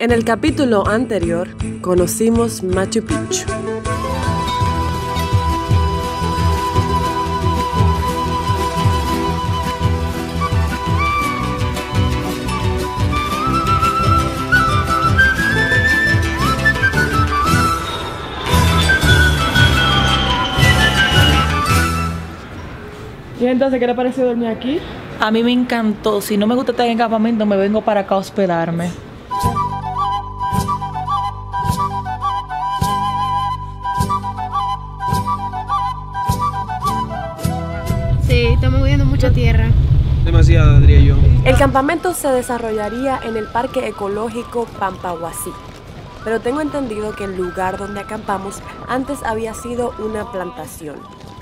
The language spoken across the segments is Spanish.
En el capítulo anterior conocimos Machu Picchu. ¿Y entonces qué le pareció dormir aquí? A mí me encantó. Si no me gusta estar en campamento, me vengo para acá a hospedarme. Demasiado, diría yo. El campamento se desarrollaría en el Parque Ecológico Pampahuasí, pero tengo entendido que el lugar donde acampamos antes había sido una plantación.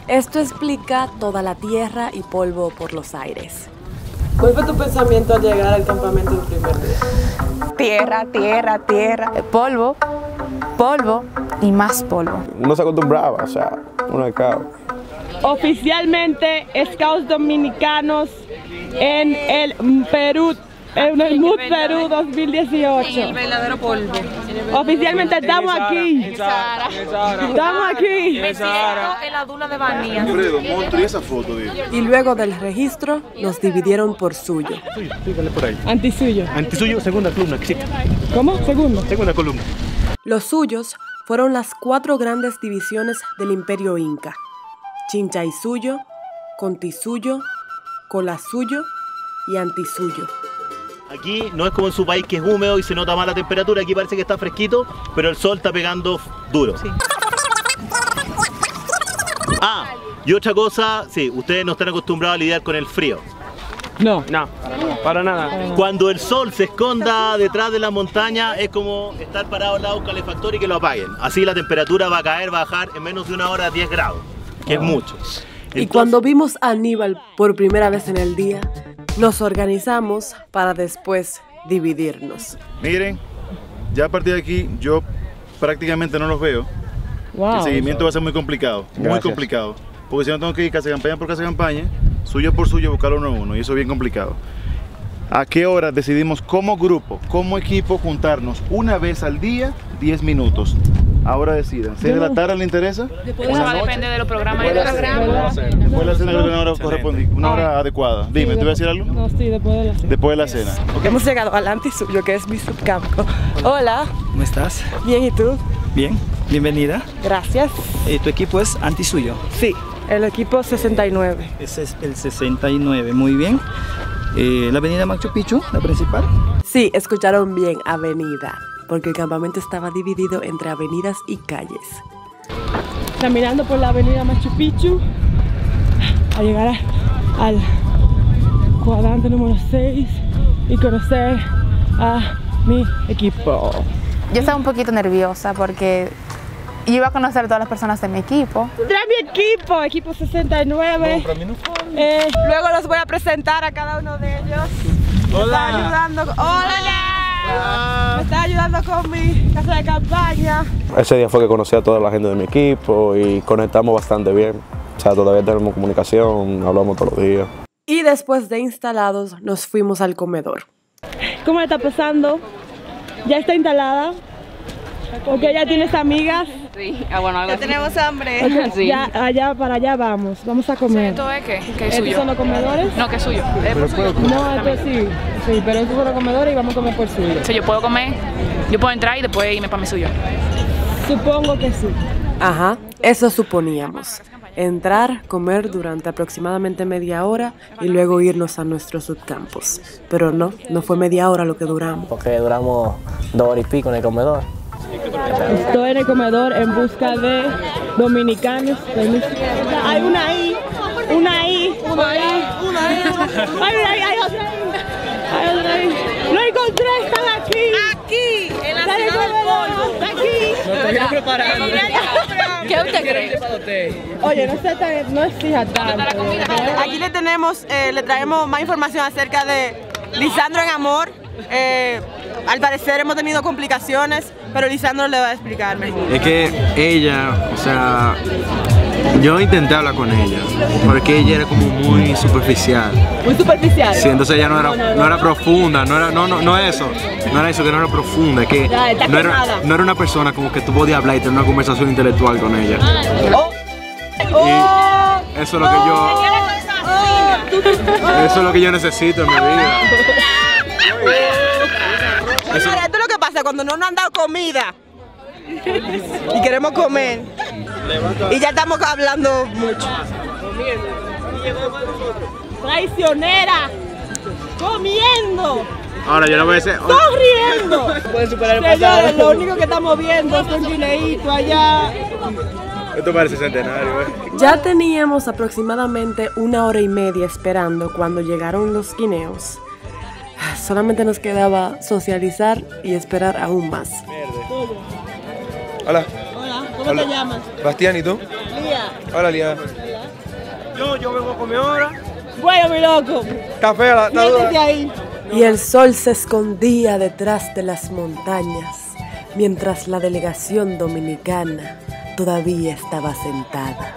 Esto explica toda la tierra y polvo por los aires. ¿Cuál fue tu pensamiento al llegar al campamento el primer día? Tierra, tierra, tierra, polvo, polvo y más polvo. Uno se acostumbraba, o sea, uno acá. Oficialmente, Scouts Dominicanos en el Perú, en el MUD Perú 2018. verdadero polvo. Oficialmente estamos aquí. Estamos aquí. Me en la duna de digo. Y luego del registro nos dividieron por suyo. Sí, dale por ahí. Antisuyo. Antisuyo, segunda columna. ¿Cómo? Segundo. Segunda columna. Los suyos fueron las cuatro grandes divisiones del imperio inca. Chinchaysuyo, Contisuyo, Colasuyo y Antisuyo. Aquí no es como en su país que es húmedo y se nota más la temperatura, aquí parece que está fresquito, pero el sol está pegando duro. Ah, y otra cosa, sí, ustedes no están acostumbrados a lidiar con el frío. No. No, para nada. Cuando el sol se esconda detrás de la montaña es como estar parado al lado de un calefactor y que lo apaguen. Así la temperatura va a caer, va a bajar en menos de una hora a 10 grados, que es mucho. Y cuando vimos a Aníbal por primera vez en el día, nos organizamos para después dividirnos. Miren, ya a partir de aquí yo prácticamente no los veo. Wow. El seguimiento va a ser muy complicado, muy Gracias. complicado. Porque si no tengo que ir casa de campaña por casa de campaña, suyo por suyo, buscarlo uno a uno, y eso es bien complicado. ¿A qué hora decidimos como grupo, como equipo, juntarnos una vez al día, 10 minutos? Ahora decidan. ¿6 de la tarde le interesa? Eso va a depender de los programas y de la Después de la cena, una hora, una hora adecuada. Dime, ¿te voy a decir algo? No, sí, después de la cena. Después de la cena. Hemos llegado al antisuyo, que es mi subcampo. Hola, ¿Cómo estás? bien, ¿y tú? Bien, bienvenida. Gracias. Eh, tu equipo es antisuyo. Sí, el equipo 69. Ese es el 69, muy bien. Eh, la avenida Machu Picchu, la principal. Sí, escucharon bien, avenida, porque el campamento estaba dividido entre avenidas y calles. Caminando por la avenida Machu Picchu a llegar a- al cuadrante número 6 y conocer a mi equipo. Yo estaba un poquito nerviosa porque yo iba a conocer a todas las personas de mi equipo. Trae mi equipo, equipo 69. Eh, luego los voy a presentar a cada uno de ellos. Está ayudando. Hola. Con mi casa de campaña. Ese día fue que conocí a toda la gente de mi equipo y conectamos bastante bien. O sea, todavía tenemos comunicación, hablamos todos los días. Y después de instalados, nos fuimos al comedor. ¿Cómo le está pasando? ¿Ya está instalada? ¿Ok? ¿Ya tienes amigas? tenemos hambre. Ya, allá, para allá vamos. Vamos a comer. ¿Esto es qué? ¿Qué es ¿Estos suyo? son los comedores? No, que es suyo. Es suyo. No, esto sí. Sí, pero estos son los comedores y vamos a comer por suyo. Sea, yo puedo comer, yo puedo entrar y después irme para mi suyo. Supongo que sí. Ajá, eso suponíamos. Entrar, comer durante aproximadamente media hora y luego irnos a nuestros subcampos. Pero no, no fue media hora lo que duramos. porque duramos dos horas y pico en el comedor. Estoy en el comedor en busca de dominicanos. Hay una ahí, una ahí, una ahí, una ahí. Hay una ahí, hay otra ahí. Hay otra ahí. Lo encontré, están aquí. Aquí, Aquí. ¿Qué usted cree? Oye, no tan, no exija tanto. Aquí le tenemos, eh, le traemos más información acerca de Lisandro en amor. Eh, al parecer hemos tenido complicaciones, pero Lisandro le va a explicar mejor. Es que ella, o sea, Yo intenté hablar con ella, porque ella era como muy superficial. Muy superficial. Sí, entonces ella no era, no era profunda, no era, no, no, no eso, no era eso, que no era profunda, es que no era, no era una persona como que tú podías hablar y tener una conversación intelectual con ella. Oh. Y eso es lo que yo, eso es lo que yo necesito en mi vida. Señora, esto es lo que pasa cuando no nos han dado comida y queremos comer y ya estamos hablando mucho. Traicionera. Comiendo. Ahora yo le voy a decir, Sonriendo. pueden superar el Señores, pasado. lo único que estamos viendo es un guineíto allá. Esto parece centenario, eh. Ya teníamos aproximadamente una hora y media esperando cuando llegaron los guineos. Solamente nos quedaba socializar y esperar aún más. Hola, ¿cómo Hola. te llamas? Bastián, ¿y tú? Lía. Hola, Lía. Yo, yo vengo a comer ahora. Bueno, mi loco. Café a la ahí. Y el sol se escondía detrás de las montañas, mientras la delegación dominicana todavía estaba sentada.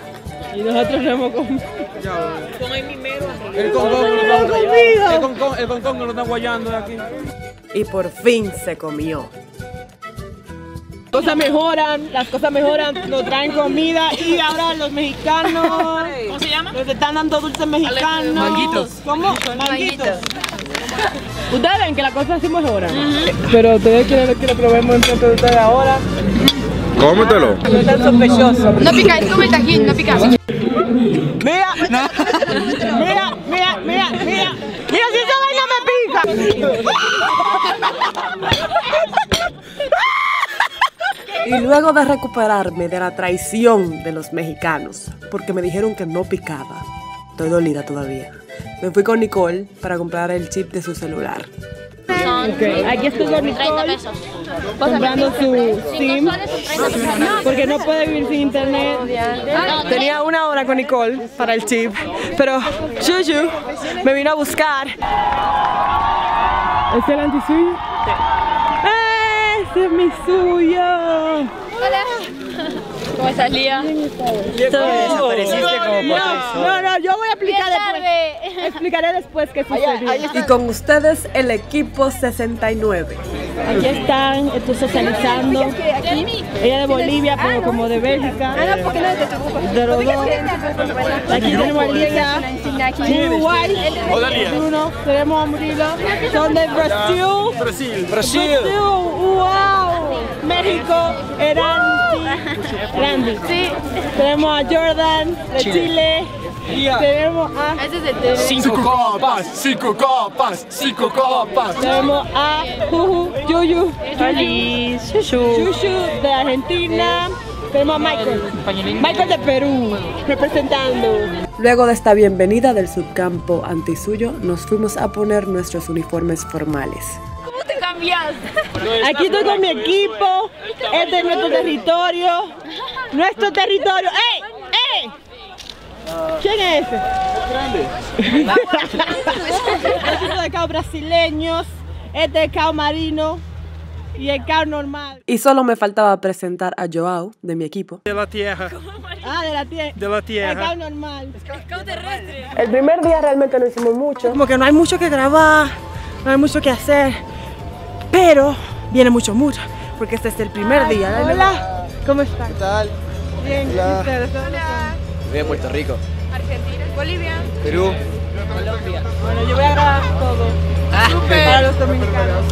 Y nosotros no hemos comido. El concón, el concón, el concón que lo está guayando de aquí. Y por fin se comió. Cosas mejoran, las cosas mejoran, nos traen comida y ahora los mexicanos. ¿Cómo se llama? Nos están dando dulces mexicanos. Manguitos. ¿Cómo? Manguitos. Ustedes ven que las cosas sí mejoran. Pero ustedes quieren que lo probemos en frente de ustedes ahora. Cómetelo. No es tan sospechoso. No pica, es como el tajín, no pica. Mira, mira, mira, mira, mira. Mira, si esa vaina me pica. Y luego de recuperarme de la traición de los mexicanos, porque me dijeron que no picaba, estoy dolida todavía. Me fui con Nicole para comprar el chip de su celular. Ok, aquí estoy con Nicole comprando su SIM porque no puede vivir sin internet. Tenía una hora con Nicole para el chip, pero Juju me vino a buscar. ¿Es el antisuyo? ¡Ese es mi suyo! Hola. ¿Cómo estás, Lía? Desapareciste como No, no, yo voy a explicar después. Explicaré después qué sucedió. Y con ustedes el equipo 69. Aquí están, estoy socializando. Ella de Bolivia, pero como de Bélgica. De los dos. Aquí tenemos a Lía. Uruguay. Tenemos a Murilo. Son de Brasil. Brasil. Brasil. Wow. México. Erandi. Erandi. Sí. Tenemos a Jordan de Chile. Tenemos a. TV. Cinco copas, cinco copas, cinco copas. Tenemos a Juju, Yuyu, Shushu de Argentina. Tenemos a Michael. Michael de Perú, representando. Luego de esta bienvenida del subcampo antisuyo, nos fuimos a poner nuestros uniformes formales. ¿Cómo te cambias? Aquí estoy con mi equipo. Este es nuestro territorio. Nuestro territorio. ¡Ey! ¡Ey! ¿Quién es ese? Este de cao brasileños. Este de cao marino. Y el cao normal. Y solo me faltaba presentar a Joao, de mi equipo. De la tierra, Ah, de la tierra. de la El tierra. cao normal. El primer día realmente no hicimos mucho. Como que no hay mucho que grabar, no hay mucho que hacer, pero viene mucho mucho, porque este es el primer día. Hola. ¿Cómo están? ¿Qué tal? Bien. ¿y Hola. ustedes? Voy a Puerto Rico. Argentina. Bolivia. Perú. Bueno, yo voy a grabar todo. Para los dominicanos.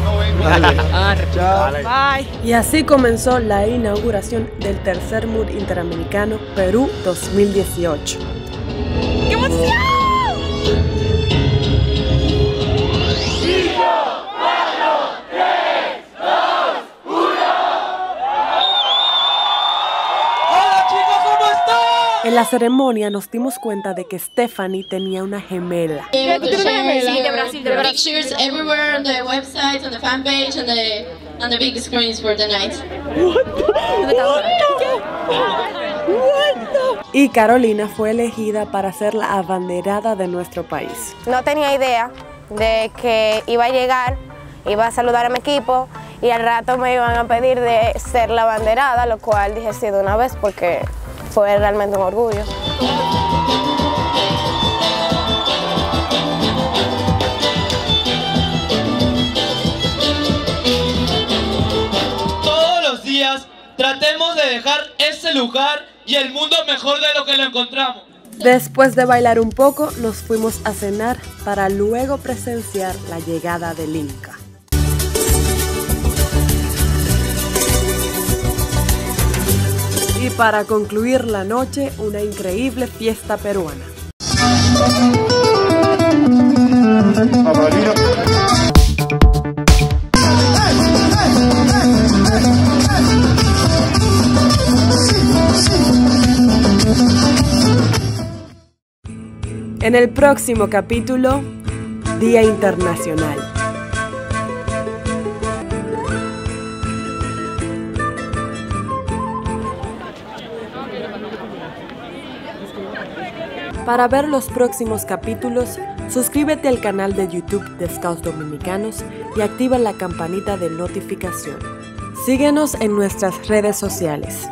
Bye. Y así comenzó la inauguración del tercer MUR Interamericano Perú 2018. ¡Qué emoción! La ceremonia nos dimos cuenta de que Stephanie tenía una gemela. Sí, de Brasil, de Brasil. Pictures everywhere on the website, on the fan page, and the on the big screens for the night. Y Carolina fue elegida para ser la abanderada de nuestro país. No tenía idea de que iba a llegar, iba a saludar a mi equipo y al rato me iban a pedir de ser la abanderada, lo cual dije sí de una vez porque fue realmente un orgullo. Todos los días tratemos de dejar este lugar y el mundo mejor de lo que lo encontramos. Después de bailar un poco, nos fuimos a cenar para luego presenciar la llegada del Inca. Y para concluir la noche, una increíble fiesta peruana. En el próximo capítulo, Día Internacional. Para ver los próximos capítulos, suscríbete al canal de YouTube de Scouts Dominicanos y activa la campanita de notificación. Síguenos en nuestras redes sociales.